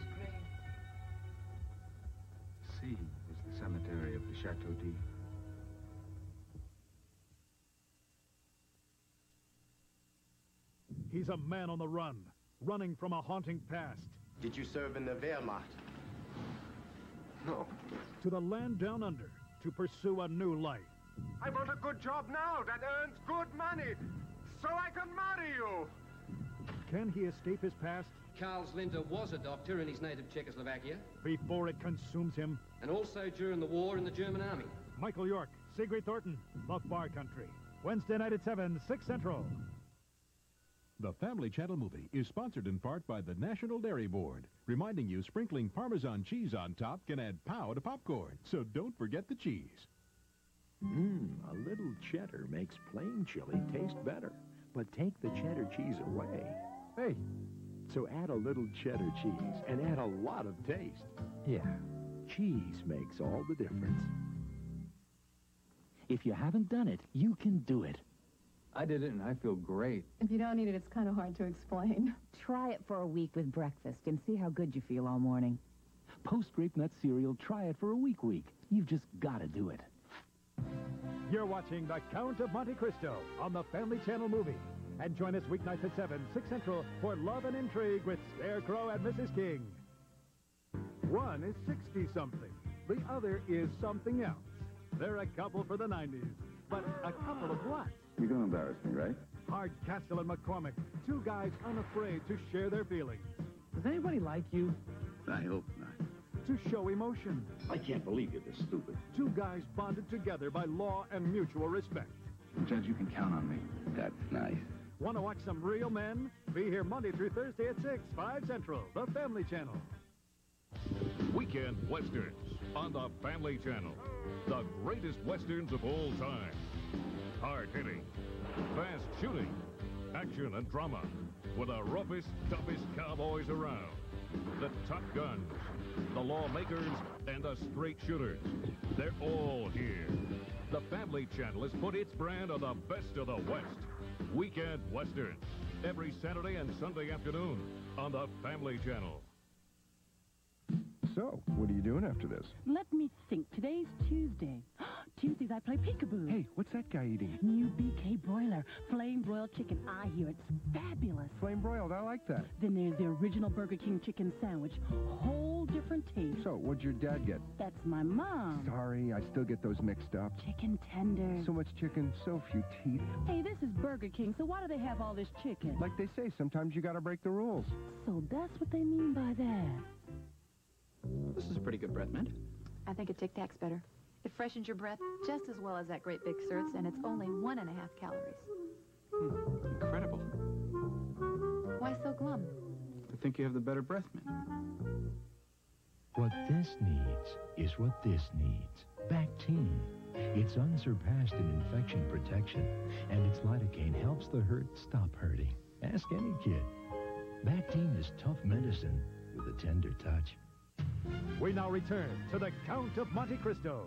was green. The sea is the cemetery of the Chateau d'If. He's a man on the run, running from a haunting past. Did you serve in the Wehrmacht? No. To the land down under to pursue a new life. I want a good job now that earns good money so I can marry you. Can he escape his past Carl Zlinter was a doctor in his native Czechoslovakia, before it consumes him? and also during the war in the German army. Michael York, Sigrid Thornton, The Far Country. Wednesday night at 7, 6 Central. The Family Channel movie is sponsored in part by the National Dairy Board, reminding you sprinkling Parmesan cheese on top can add pow to popcorn. So don't forget the cheese. Mmm, a little cheddar makes plain chili taste better. But take the cheddar cheese away. Hey, so add a little cheddar cheese and add a lot of taste. Yeah, cheese makes all the difference. If you haven't done it, you can do it. I did it and I feel great. If you don't eat it, it's kind of hard to explain. Try it for a week with breakfast and see how good you feel all morning. Post Grape Nut Cereal, try it for a week week. You've just got to do it. You're watching The Count of Monte Cristo on the Family Channel movie. And join us weeknights at 7, 6 Central for Love and Intrigue with Scarecrow and Mrs. King. One is 60-something. The other is something else. They're a couple for the 90s. But a couple of what? You're going to embarrass me, right? Hardcastle and McCormick, two guys unafraid to share their feelings, Does anybody like you? I hope not. to show emotion. I can't believe you're this stupid. Two guys bonded together by law and mutual respect. Judge, you can count on me. That's nice. Want to watch some real men? Be here Monday through Thursday at 6, 5 Central, the Family Channel. Weekend Westerns on the Family Channel. The greatest westerns of all time. Hard hitting, fast shooting, action and drama with the roughest, toughest cowboys around. The top guns, the lawmakers, and the straight shooters. They're all here. The Family Channel has put its brand on the best of the West. Weekend Westerns. Every Saturday and Sunday afternoon on the Family Channel. So, what are you doing after this? Let me think. Today's Tuesday. Tuesdays I play peekaboo. Hey, what's that guy eating? New BK broiler, flame broiled chicken. Ah, I hear it's fabulous. Flame broiled. I like that. Then there's the original Burger King chicken sandwich. Whole different taste. So, what'd your dad get? That's my mom. Sorry, I still get those mixed up. Chicken tender. So much chicken, so few teeth. Hey, this is Burger King, so why do they have all this chicken? Like they say, sometimes you gotta break the rules. So that's what they mean by that. This is a pretty good breath mint. I think a Tic Tac's better. It freshens your breath just as well as that great big Certs, and it's only one and a half calories. Hmm, incredible. Why so glum? I think you have the better breath mint. What this needs is what this needs. Bactine. It's unsurpassed in infection protection, and its lidocaine helps the hurt stop hurting. Ask any kid. Bactine is tough medicine with a tender touch. We now return to The Count of Monte Cristo.